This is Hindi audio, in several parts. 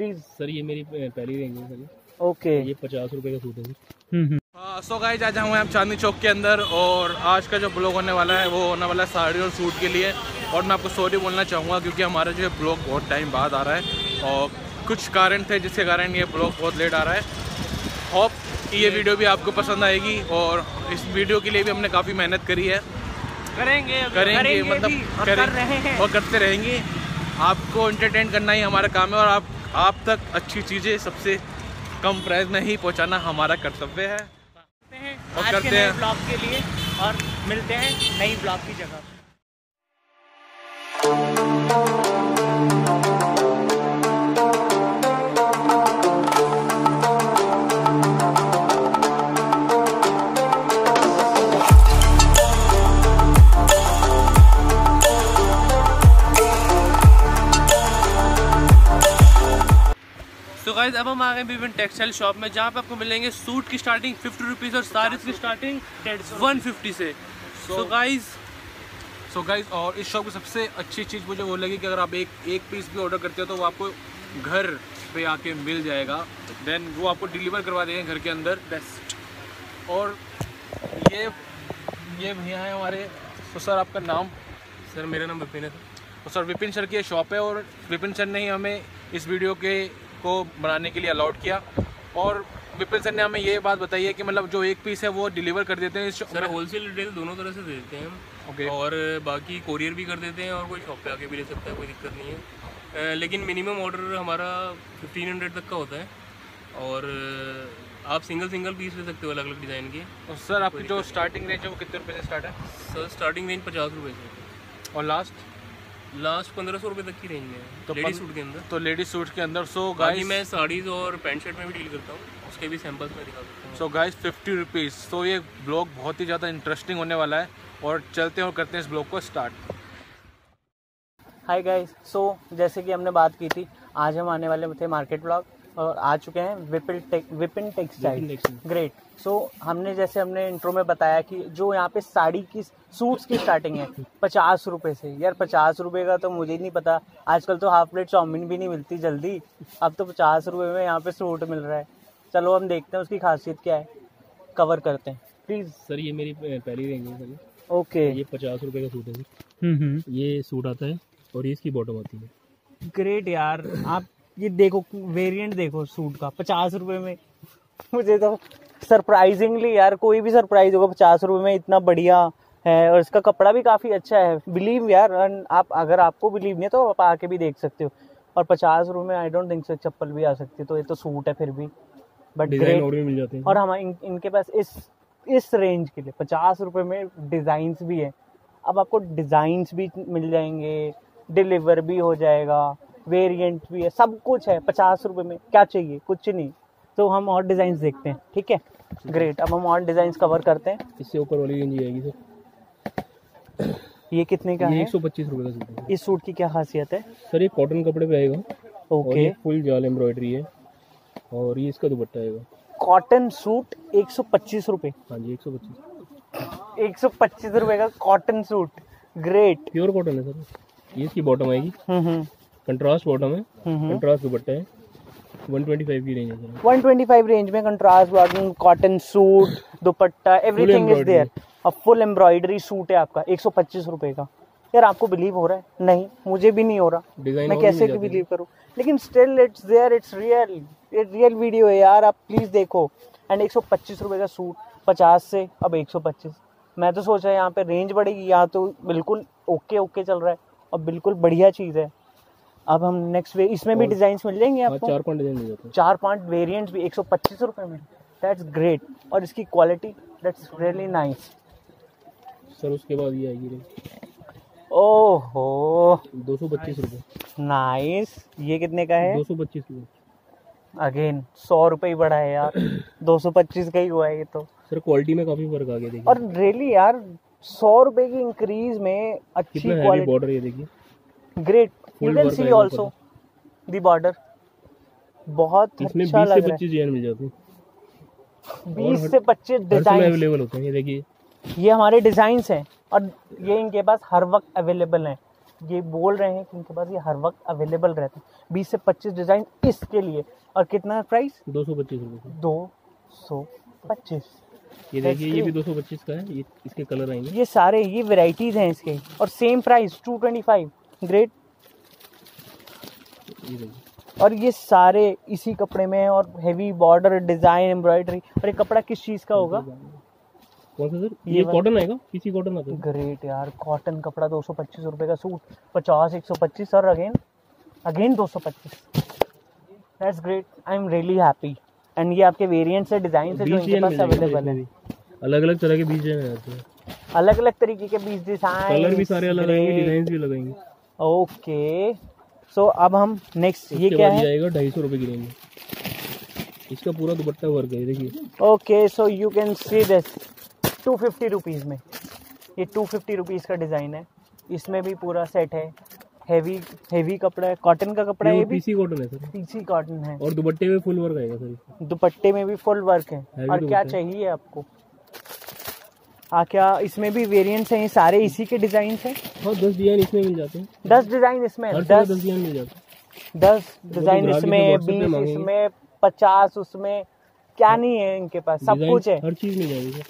प्लीज़ सर ये मेरी पहली रेंज है सर। ओके ये पचास रुपए का सूट है सर। हम्म सो गाइज़ आज हम हैं चांदनी चौक के अंदर और आज का जो ब्लॉग होने वाला है वो होने वाला है साड़ी और सूट के लिए। और मैं आपको सॉरी बोलना चाहूँगा क्योंकि हमारा जो है ब्लॉग बहुत टाइम बाद आ रहा है और कुछ कारण थे जिसके कारण ये ब्लॉग बहुत लेट आ रहा है। होप ये वीडियो भी आपको पसंद आएगी और इस वीडियो के लिए भी हमने काफ़ी मेहनत करी है। करेंगे करेंगे मतलब करें और करते रहेंगे। आपको इंटरटेन करना ही हमारा काम है और आप आप तक अच्छी चीज़ें सबसे कम प्राइस में ही पहुंचाना हमारा कर्तव्य है और आज करते हैं। ब्लॉग के लिए और मिलते हैं नई ब्लॉग की जगह गाइज़ अब हम आ गए विभिन्न टेक्सटाइल शॉप में जहाँ पे आपको मिलेंगे सूट की स्टार्टिंग फिफ्टी रुपीज़ और साड़ीज की स्टार्टिंग वन फिफ्टी से। सो गाइज़ सो गाइज़ और इस शॉप की सबसे अच्छी चीज़ मुझे वो लगी कि अगर आप एक एक पीस भी ऑर्डर करते हो तो वो आपको घर पे आके मिल जाएगा। देन वो आपको डिलीवर करवा देंगे घर के अंदर। बेस्ट और ये ये भैया हैं हमारे। तो सर आपका नाम? सर मेरा नाम विपिन है। तो सर विपिन सर की शॉप है और विपिन सर ने ही हमें इस वीडियो के को बनाने के लिए अलाउड किया। और विपिन सर ने हमें ये बात बताई है कि मतलब जो एक पीस है वो डिलीवर कर देते हैं इस सर होलसेल रिटेल दोनों तरह से दे देते हैं हम। ओके और बाकी कोरियर भी कर देते हैं और कोई शॉप पे आके भी ले सकता है कोई दिक्कत नहीं है। लेकिन मिनिमम ऑर्डर हमारा फिफ्टीन हंड्रेड तक का होता है। और आप सिंगल सिंगल पीस ले सकते हो अलग अलग डिज़ाइन के। और सर आपकी जो स्टार्टिंग रेंज है। वो कितने रुपये से स्टार्ट है? सर स्टार्टिंग रेंज पचास रुपये से। और लास्ट लास्ट पंद्रह सौ रुपये तक की रेंज में है। तो लेडी सूट के अंदर। तो लेडीज़ सूट के अंदर सो गाइस मैं साड़ीज़ और पैंट शर्ट में भी डील करता हूँ उसके भी सैम्पल्स में दिखा सकता हूँ। सो गाइस फिफ्टी रुपीज़ तो ये ब्लॉग बहुत ही ज़्यादा इंटरेस्टिंग होने वाला है और चलते हैं और करते हैं इस ब्लॉग को स्टार्ट हाय गाइस सो जैसे कि हमने बात की थी आज हम आने वाले थे मार्केट ब्लॉग और आ चुके हैं Vipin tech Vipin textile. Great so हमने जैसे हमने इंट्रो में बताया कि जो यहाँ पे साड़ी की सूट्स की स्टार्टिंग है पचास रुपए से। यार पचास रुपए का तो मुझे नहीं पता। आजकल तो हाफ़ प्लेट चाउमीन भी नहीं मिलती जल्दी। अब तो पचास रुपए में यहाँ पे सूट मिल रहा है। चलो हम देखते हैं उसकी खासियत क्या है। कवर करते हैं। प्लीज़ सर ये मेरी पहली रेंज है सर। ओके ये पचास रुपये का सूट है सर। हम्म हम्म। ये सूट आता है और ये इसकी बॉटम आती है। ग्रेट यार। आप ये देखो वेरिएंट देखो सूट का पचास रुपए में। मुझे तो सरप्राइजिंगली यार कोई भी सरप्राइज़ होगा पचास रुपए में इतना बढ़िया है और इसका कपड़ा भी काफ़ी अच्छा है। बिलीव यार आप अगर आपको बिलीव नहीं है तो आप आके भी देख सकते हो। और पचास रुपए में आई डोंट थिंक सो चप्पल भी आ सकती है तो ये तो सूट है फिर भी। बट और भी मिल जाते हैं। और हम इन, इनके पास इस इस रेंज के लिए पचास रुपए में डिजाइन्स भी है। अब आपको डिजाइन्स भी मिल जाएँगे डिलीवर भी हो जाएगा। वेरिएंट भी है सब कुछ है पचास रुपए में क्या चाहिए? कुछ नहीं। तो हम और डिज़ाइन देखते हैं ठीक है? ग्रेट अब हम और डिज़ाइन कवर करते हैं। इससे ऊपर वाली रेंज आएगी सर ये कितने का ये है? एक सौ पच्चीस रुपये का सूट इस सूट की क्या खासियत है? सर ये कॉटन कपड़े पे आएगा। ओके ये फुल जाल एम्ब्रॉयडरी है। और ये इसका दुपट्टा आएगा। कॉटन सूट एक सौ पच्चीस रुपए। हाँ जी एक सौ पच्चीस। एक सौ पच्चीस रुपए का cotton suit great pure cotton है सर ये इसकी बॉटम आएगी। हम्म हम्म। कंट्रास्ट बॉटम है हम्म कंट्रास्ट दुपट्टा है वन ट्वेंटी फाइव की रेंज है। 125 रेंज में contrast bottom cotton suit dupatta everything is there अब फुल एम्ब्रॉयडरी सूट है आपका एक सौ का। यार आपको बिलीव हो रहा है? नहीं मुझे भी नहीं हो रहा। मैं कैसे बिलीव करूँ? लेकिन still it's there it's real real video है यार आप प्लीज़ देखो। एंड एक सौ का सूट पचास से अब एक सौ पच्चीस। मैं तो सोचा यहाँ पे रेंज बढ़ेगी यहाँ तो बिल्कुल ओके ओके चल रहा है। और बिल्कुल बढ़िया चीज़ है। अब हम नेक्स्ट वे इसमें भी डिज़ाइन मिल जाएँगे आपको। चार पाँच डिज़ाइन मिल जाते हैं। चार पाँच वेरिएंट्स भी एक सौ पच्चीस रुपए में। दैट्स ग्रेट और इसकी quality that's really nice sir उसके बाद ये आएगी ओहो। दो सौ पच्चीस रुपये नाइस ये कितने का है? दो सौ पच्चीस रुपये अगेन सौ रुपए ही बढ़ा है यार। दो सौ पच्चीस का ही हुआ है ये तो। सर क्वालिटी में काफ़ी फ़र्क आ गया देखिए। और रियली यार सौ रुपए की इंक्रीज में अच्छी क्वालिटी बॉर्डर ये देखिए। Great you Full can work see आएगा द बॉर्डर बहुत इसमें अच्छा बीस से लग रहा पच्चीस डिज़ाइन मिल जाते हैं। है बीस से पच्चीस डिज़ाइन अवेलेबल होते हैं ये देखिए। ये हमारे डिज़ाइन हैं और ये इनके पास हर वक्त अवेलेबल हैं। ये बोल रहे हैं कि इनके पास ये हर वक्त अवेलेबल रहता है। बीस से पच्चीस डिज़ाइन इसके लिए। और कितना प्राइस दो सौ पच्चीस रुपये दो सौ पच्चीस। ये देखिए ये भी दो सौ पच्चीस का है। ये इसके कलर आएँगे। ये सारे ये वेराइटीज हैं इसके। और same price two twenty five great और ये सारे इसी कपड़े में हैं और हेवी बॉर्डर डिज़ाइन एम्ब्रॉयडरी और ये कपड़ा किस चीज़ का होगा? कौन सा सर? ये ये कॉटन आएगा? किसी कॉटन आता ग्रेट यार कॉटन कपड़ा दो सौ पच्चीस रुपये का सूट। पचास एक सौ पच्चीस और अगेन अगेन दो सौ पच्चीस। That's great I am really happy and ये आपके वेरिएंट्स है डिज़ाइन से जो इनके पास अवेलेबल है। अलग अलग तरह के बीज आते हैं। अलग अलग तरीके के बीच डिज़ाइन कलर भी सारे अलग आएँगे डिज़ाइन भी लगाएँगे ओके सो अब हम नेक्स्ट ये क्या है? ढाई सौ रुपये की रेंज इसका पूरा दुपट्टा वर्क है देखिए। Okay so you can see this two fifty rupees में। ये टू फिफ्टी रुपीज़ का डिज़ाइन है। इसमें भी पूरा सेट है। हैवी हैवी कपड़ा है। कॉटन का कपड़ा है पीसी कॉटन है सर। पीसी कॉटन है। और दुपट्टे में फुल वर्क आएगा सर। दुपट्टे में भी फुल वर्क है। और क्या चाहिए आपको? हाँ क्या इसमें भी वेरिएंट्स हैं? ये सारे इसी के डिज़ाइन हैं? हाँ दस डिज़ाइन इसमें मिल जाते हैं। दस डिज़ाइन इसमें दस दस डिज़ाइन मिल जाते दस डिज़ाइन इसमें इसे WhatsApp पे बीस इसमें पचास उसमें क्या नहीं है इनके पास सब कुछ है। हर चीज़ मिल जाएगी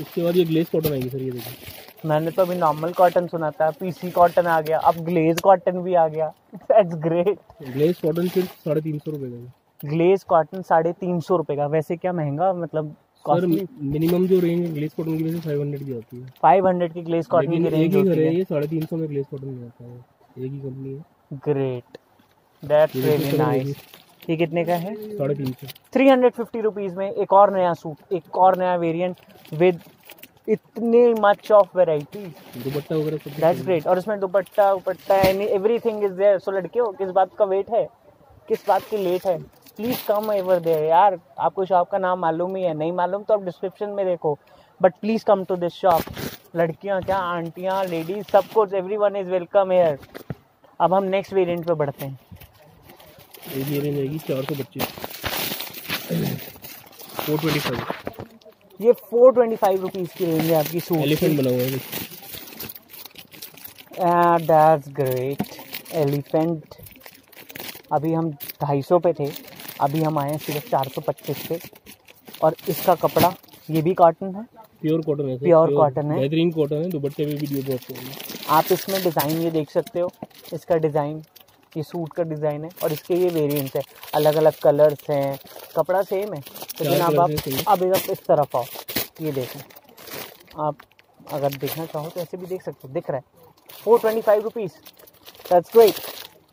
इसके बाद ये ग्लेस कॉटन आएगी सर ये देखिए। मैंने तो अभी नॉर्मल कॉटन सुना था पीसी कॉटन आ गया अब ग्लेज कॉटन भी आ गया। दैट्स ग्रेट ग्लेस कॉटन सिर्फ़ साढ़े तीन सौ रुपये का ग्लेज कॉटन साढ़े तीन सौ रुपए का वैसे क्या महँगा मतलब सर मिनिमम जो रेंज ग्लेस कॉटन की वजह फाइव हंड्रेड की आती है। फाइव हंड्रेड की ग्लेज कॉटन की एक रेंज होती है है। ये साढ़े तीन सौ में ग्लेस कॉटन में आता है। एक ही कंपनी है। ग्रेट दैट्स रियली नाइस ये कितने का है? साढ़े तीन सौ। थ्री हंड्रेड फिफ्टी रुपीज़ में एक और नया सूट एक और नया वेरिएंट विद इतने मच ऑफ़ वेराइटी दुपट्टा वगैरह सब दैट्स ग्रेट और इसमें dupatta dupatta everything is there so लड़कियों किस बात का वेट है? किस बात की लेट है? प्लीज़ कम एवर देयर यार आपको शॉप का नाम मालूम ही है नहीं मालूम तो आप डिस्क्रिप्शन में देखो। But please come to this shop लड़कियाँ क्या आंटियाँ लेडीज़ सब कुछ every one is welcome here अब हम नेक्स्ट वेरिएंट पे बढ़ते हैं। ये रेंज आएगी चार सौ पच्चीस। फोर ट्वेंटी फाइव ये फोर ट्वेंटी फाइव रुपीज़ की रेंज है आपकी सूट एलिफेंट बना हुआ है दैट्स ग्रेट एलिफेंट अभी हम ढाई सौ पे थे। अभी हम आए हैं सिर्फ़ चार सौ पच्चीस पे। और इसका कपड़ा ये भी कॉटन है। प्योर कॉटन है प्योर pure है। बेहतरीन कॉटन है दुपट्टे में भी ड्यू ड्रॉप है आप इसमें डिज़ाइन ये देख सकते हो। इसका डिज़ाइन ये सूट का डिज़ाइन है और इसके ये वेरिएंट्स है। अलग अलग कलर्स हैं। कपड़ा सेम है लेकिन अब आप? अब आप इस तरफ़ आओ। ये देखें। आप अगर देखना चाहो तो ऐसे भी देख सकते हो। दिख रहा है। Four twenty five rupees that's great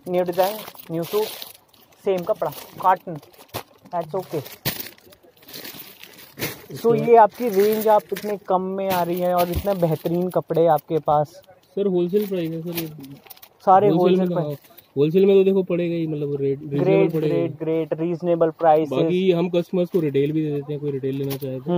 new design new suit same कपड़ा कॉटन दैट्स ओके सो ये आपकी रेंज आप इतने कम में आ रही है और इतने बेहतरीन कपड़े आपके पास। सर होलसेल प्राइस है सर ये सारे होलसेल में होलसेल में तो देखो पड़ेगा ही मतलब rate great great great reasonable price बाकी हम कस्टमर्स को रिटेल भी दे देते हैं कोई रिटेल लेना चाहे तो।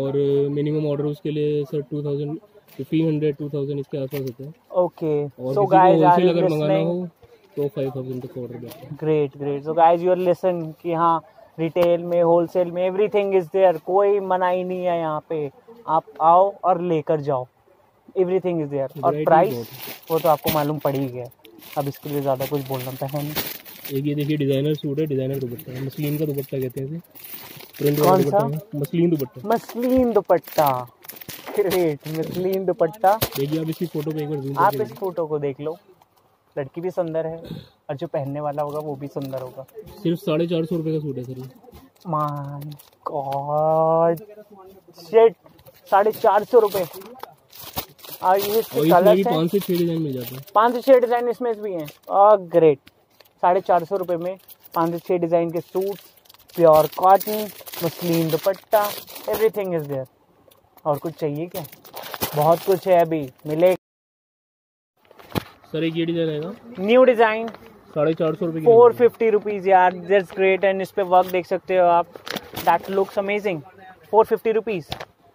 और मिनिमम ऑर्डर उसके लिए sir two thousand fifteen hundred two thousand इसके आसपास होता है। ओके सो गाइस अगर मंगाना हो तो फाइव थाउज़ेंड तक ऑर्डर देते great great so guys you are listen कि हाँ रिटेल में होलसेल में एवरीथिंग इज़ देयर कोई मनाही नहीं है यहाँ पे। आप आओ और लेकर जाओ। एवरीथिंग इज़ देयर और प्राइस वो तो आपको मालूम पड़ ही गया। अब इसके लिए ज़्यादा कुछ बोलना तो है नहीं। एक ये देखिए डिज़ाइनर सूट है डिज़ाइनर दुपट्टा है। मसलिन का दुपट्टा कहते हैं इसे। प्रिंट कौन सा? मसलिन दुपट्टा। मसलिन दुपट्टा। ग्रेट मसलिन दुपट्टा। देखिए आप इसकी फ़ोटो पे एक बार आप इस फ़ोटो को देख लो। लड़की भी सुंदर है और जो पहनने वाला होगा वो भी सुंदर होगा। सिर्फ़ साढ़े चार सौ रुपये का सूट है सर गॉड शिट साढ़े चार सौ रुपये और ये हैं पाँच से छः डिज़ाइन मिल जाते हैं। पाँच से छः डिज़ाइन इसमें भी हैं। और ग्रेट साढ़े चार सौ रुपये में पाँच से छः डिज़ाइन के suit pure cotton muslin dupatta everything is there और कुछ चाहिए क्या? बहुत कुछ है अभी मिले सर एक ये डिज़ाइन आएगा? न्यू डिज़ाइन साढ़े चार सौ रुपये की फोर फिफ्टी रुपीज़ यार दैट्स ग्रेट एंड इस पे वर्क देख सकते हो आप। That looks amazing four fifty rupees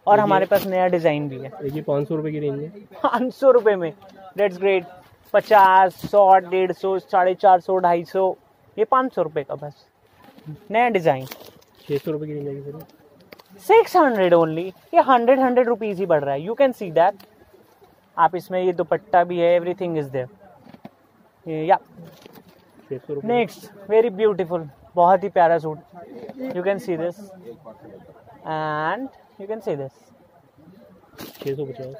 और हमारे पास नया डिज़ाइन भी है। देखिए पाँच सौ रुपये की रेंज है। पाँच सौ रुपये में दैट्स ग्रेट पचास सौ डेढ़ सौ साढ़े चार सौ ढाई सौ ये पाँच सौ रुपये का बस। नया डिज़ाइन छः सौ रुपये की range sir? Six hundred only ये हंड्रेड हंड्रेड रुपीज़ ही बढ़ रहा है। यू कैन सी दैट आप इसमें ये दुपट्टा भी है एवरीथिंग इज़ देयर या नेक्स्ट वेरी ब्यूटीफुल बहुत ही प्यारा suit you can see this and you can see this छः सौ पचास।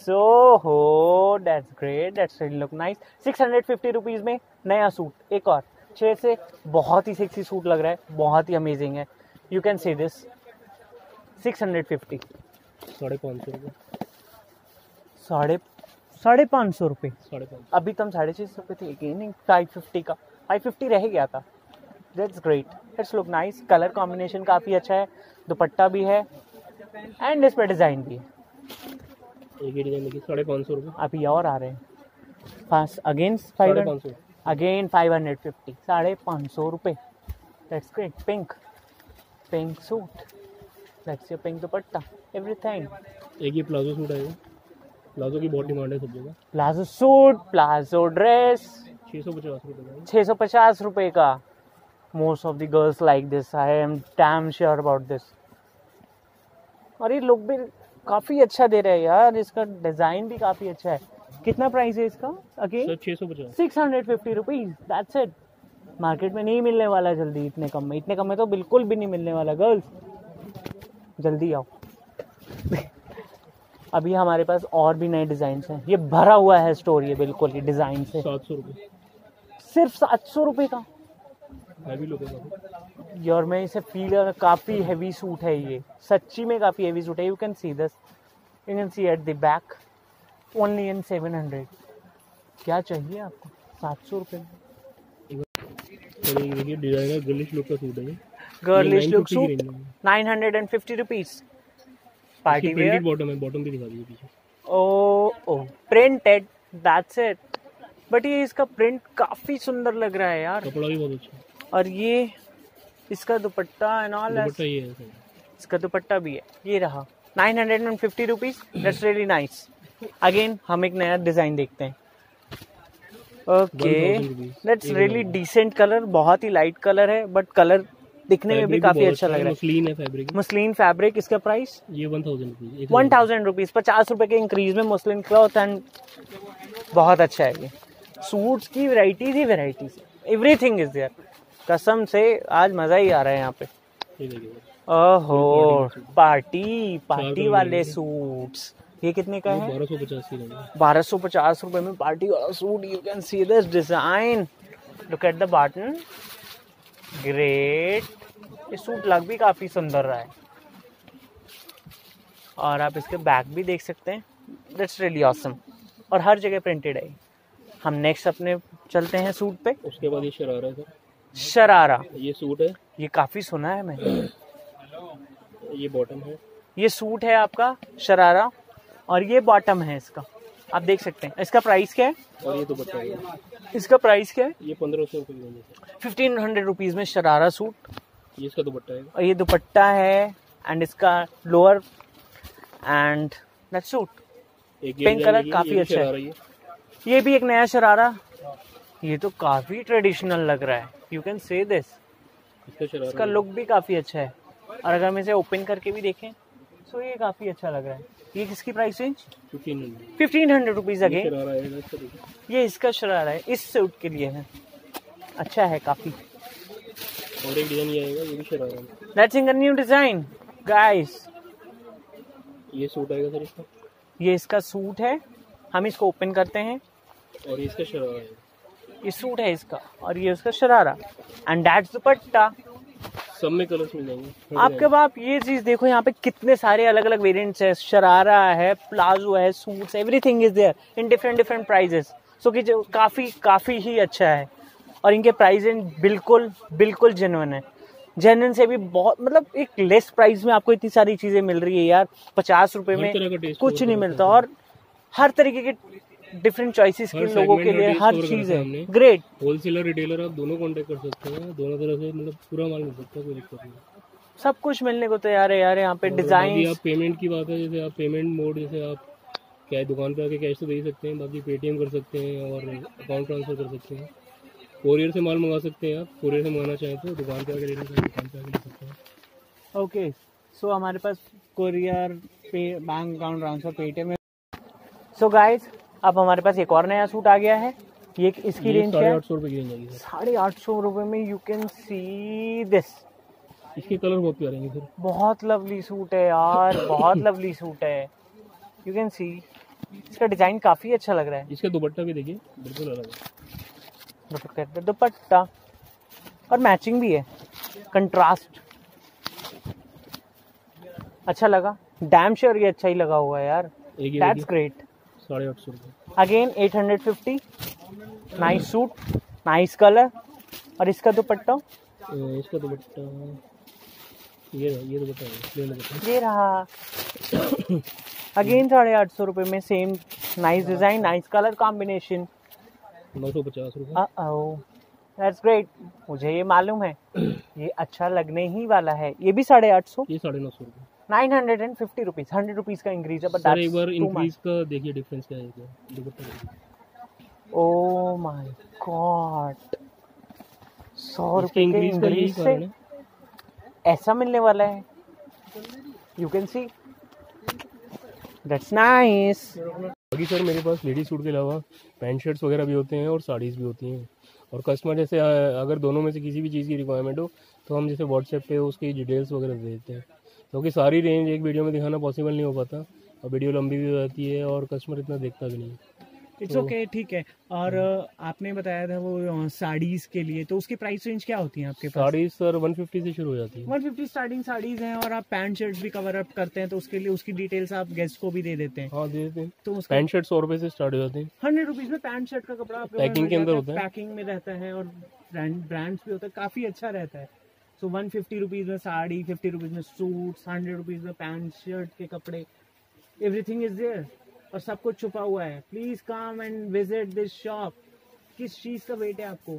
सो हो that's great really look nice 650 rupees में नया सूट एक और। छः से बहुत ही सेक्सी सूट लग रहा है बहुत ही अमेजिंग है। यू कैन सी दिस 650 साढ़े पाँच सौ रुपये। साढ़े साढ़े पाँच सौ रुपये। अभी तुम साढ़े छः सौ रुपये थे अगेन फाइव फिफ्टी का। फाइव फिफ्टी रह गया था। That's great it's look nice colour combination काफ़ी अच्छा है। दुपट्टा भी है। एंड इस पर डिज़ाइन भी है। एक ही डिज़ाइन देखिए साढ़े पाँच सौ रुपये। अभी और आ रहे हैं। Fast again five again five hundred fifty साढ़े पाँच सौ रुपये। That's great pink pink suit that's your pink dupatta. Everything एक ये प्लाजो सूट आएगा। प्लाजो की बहुत डिमांड है सब जगह। प्लाजो सूट प्लाजो ड्रेस छः सौ पचास रुपये का। छः सौ पचास रुपये का। Most of the girls like this I am damn sure about this और ये लुक भी काफ़ी अच्छा दे रहे हैं यार। इसका डिज़ाइन भी काफ़ी अच्छा है। कितना प्राइस है इसका? अगेन छः सौ पचास। Six hundred fifty rupees that's it market में नहीं मिलने वाला जल्दी इतने कम में। इतने कम में तो बिल्कुल भी नहीं मिलने वाला गर्ल्स जल्दी आओ। अभी हमारे पास और भी नए डिज़ाइन हैं। ये भरा हुआ है स्टोर ये बिल्कुल ही डिज़ाइन से। सात सौ रुपये सिर्फ़ सात सौ रुपये का। काफ़ी। मैं इसे फील काफ़ी हैवी सूट है ये। सच्ची में काफ़ी हैवी सूट है। You can see this you can see at the back only in seven hundred क्या चाहिए आपको? सात सौ रुपये गर्लिश लुक का सूट है girlish look suit. Nine hundred and fifty rupees party wear bottom है बॉटम भी दिखा दीजिए पीछे। ओ ओ प्रिंटेड दैट्स इट बट ये इसका प्रिंट काफ़ी सुंदर लग रहा है यार। कपड़ा भी बहुत अच्छा और ये इसका दुपट्टा एंड ऑल दुपट्टा ये है इसका दुपट्टा भी है। ये रहा। Nine hundred and fifty rupees that's really nice again हम एक नया डिज़ाइन देखते हैं। Okay that's really decent colour बहुत ही लाइट कलर है बट कलर दिखने में भी काफ़ी अच्छा लग रहा है। मसलिन है फैब्रिक मुस्लिन फैब्रिक इसका प्राइस ये one thousand rupees one thousand rupees पचास रुपए के इंक्रीज में मुस्लिन क्लॉथ एंड बहुत अच्छा है ये। सूट्स की वेराइटीज ही वेराइटीज एवरीथिंग इज़ देयर कसम से आज मज़ा ही आ रहा है यहाँ पे। ओहो पार्टी पार्टी वाले। सूट्स ये कितने का है? बारह सौ पचास रुपए में पार्टी वाला suit you can see this design look at the button great ये सूट लग भी काफ़ी सुंदर रहा है। और आप इसके बैक भी देख सकते हैं। दैट्स रियली ऑसम और हर जगह प्रिंटेड है। हम नेक्स्ट अपने चलते हैं सूट पे। उसके बाद ये शरारा है सर शरारा। ये सूट है। ये काफ़ी सुना है मैंने। ये बॉटम है। ये सूट है आपका शरारा। और ये बॉटम है इसका। आप देख सकते हैं। इसका प्राइस क्या है? और ये दुपट्टा है। इसका प्राइस क्या है? ये पंद्रह सौ फिफ्टीन हंड्रेड रुपीज़ में शरारा सूट। ये इसका दुपट्टा है। और ये दुपट्टा है एंड इसका lower and that suit color देखिए, काफ़ी अच्छा है। ये भी एक नया शरारा। ये तो काफ़ी ट्रेडिशनल लग रहा है। यू कैन से दिस इसका। लुक भी काफ़ी अच्छा है। और अगर हम इसे ओपन करके भी देखें तो ये काफ़ी अच्छा लग रहा है। ये किसकी price range fifteen hundred rupees again देखिए ये इसका शरारा है इस सूट के लिए है। अच्छा है काफ़ी। और एक डिज़ाइन ये आएगा ये भी शरारा है। Let's in new design guys ये सूट आएगा सर इसका? ये इसका सूट है। हम इसको ओपन करते हैं। और ये इसका शरारा है। ये सूट है इसका और ये उसका शरारा। एंड दैट्स दुपट्टा। सब में कलर्स मिल जाएँगे आपके आप ये चीज़ देखो यहाँ पे कितने सारे अलग अलग वेरिएंट्स है। शरारा है प्लाजो है suits everything is there in different different prices so कि जो काफ़ी काफ़ी ही अच्छा है। और इनके प्राइस बिल्कुल बिल्कुल जेन्युइन है। जेन्युइन से भी बहुत मतलब एक लेस प्राइस में आपको इतनी सारी चीज़ें मिल रही है यार। पचास रुपए में कुछ नहीं मिलता और हर तरीके के डिफरेंट चॉइसेस के लोगों के लिए हर चीज़ है। ग्रेट होलसेलर रिटेलर आप दोनों कांटेक्ट कर सकते हैं। दोनों तरह से मतलब पूरा माल मिल सकता है कोई दिक्कत नहीं। सब कुछ मिलने को तैयार है यार यहाँ पे बाकी डिज़ाइन आप पेमेंट की बात है जैसे आप पेमेंट मोड जैसे आप क्या दुकान पे आके कैश तो दे सकते हैं बाकी पेटीएम कर सकते हैं और अकाउंट ट्रांसफ़र कर सकते हैं। कोरियर से माल मंगा सकते हैं आप कोरियर से मंगाना चाहें तो दुकान पे आके लेना चाहें दुकान पे आके ले सकते हैं। ओके सो हमारे पास कोरियर पे bank account transfer Paytm so guys अब हमारे पास एक और नया सूट आ गया है। ये इसकी ये रेंज साढ़े है। आठ सौ साढ़े आठ रुपये में यू कैन सी दिस इसके कलर बहुत प्यारे हैं सर बहुत लवली सूट है यार बहुत लवली सूट है। यू कैन सी इसका डिज़ाइन काफ़ी अच्छा लग रहा है। इसका दुपट्टा भी देखिए बिल्कुल अलग है। दुपट्टा दुपट्टा। और मैचिंग भी है। कंट्रास्ट अच्छा लगा। डैम श्योर ये अच्छा ही लगा हुआ है यार दैट्स ग्रेट साढ़े आठ सौ रुपये। Again 850 nice suit nice colour और इसका दुपट्टा? इसका दुपट्टा ये रहा, ये दुपट्टा दुपट्टा। ये रहा। अगेन साढ़े आठ सौ रुपये में same nice design nice colour combination नौ सौ पचास रुपये। दैट्स ग्रेट मुझे ये मालूम है। ये अच्छा लगने ही वाला है। ये भी साढ़े आठ सौ? ये साढ़े नौ सौ रुपये। Nine hundred and fifty rupees hundred rupees का इंक्रीज है बट सर एक बार इंक्रीज का देखिए डिफरेंस क्या है दुपट्टा ओ माय गॉड सौ के इंक्रीज का यही कारण से है। ऐसा मिलने वाला है। You can see that's nice बाकी सर मेरे पास लेडीज़ सूट के अलावा पैंट शर्ट्स वगैरह भी होते हैं और साड़ीज़ भी होती हैं। और कस्टमर जैसे अगर दोनों में से किसी भी चीज़ की रिक्वायरमेंट हो तो हम जैसे व्हाट्सएप पे उसकी डिटेल्स वगैरह दे देते हैं। क्योंकि तो सारी रेंज एक वीडियो में दिखाना पॉसिबल नहीं हो पाता। और वीडियो लंबी भी हो जाती है और कस्टमर इतना देखता भी नहीं इट्स ओके ठीक है। और आपने बताया था वो साड़ीज के लिए तो उसकी प्राइस रेंज क्या होती है आपके पास? साड़ी सर 150 से शुरू हो जाती है। 150 स्टार्टिंग साड़ीज हैं और आप पैंट शर्ट्स भी कवर अप करते हैं तो उसके लिए उसकी डिटेल्स आप गेस्ट को भी दे देते हैं। हाँ दे देते हैं। तो पैंट शर्ट सौ रुपये से स्टार्ट हो जाते हैं। हंड्रेड रुपीज़ में पैंट शर्ट का कपड़ा Packing के अंदर होता है। पैकिंग में रहता है और ब्रांड्स भी होता है काफ़ी अच्छा रहता है। सो वन फिफ्टी रुपीज़ में साड़ी फिफ्टी रुपीज़ में सूट्स हंड्रेड रुपीज़ में पैंट शर्ट के कपड़े एवरीथिंग इज़ देयर और सब कुछ छुपा हुआ है। Please come and visit this shop किस चीज़ का वेट है आपको?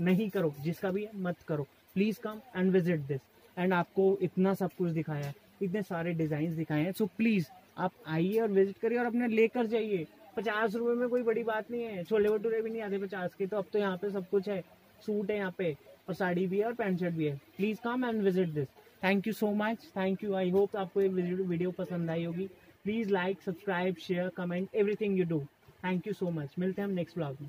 नहीं करो। जिसका भी है, मत करो। Please come and visit this and आपको इतना सब कुछ दिखाया है। इतने सारे डिज़ाइन दिखाए हैं। सो प्लीज़ आप आइए और विज़िट करिए और अपने लेकर जाइए। पचास रुपये में कोई बड़ी बात नहीं है। छोले भटूरे भी नहीं आते पचास के तो अब तो यहाँ पे सब कुछ है। सूट है यहाँ पे। और साड़ी भी है और पैंट शर्ट भी है। Please come and visit this thank you so much thank you I hope आपको ये वीडियो पसंद आई होगी। Please like subscribe share comment everything you do thank you so much मिलते हैं हम नेक्स्ट ब्लॉग में.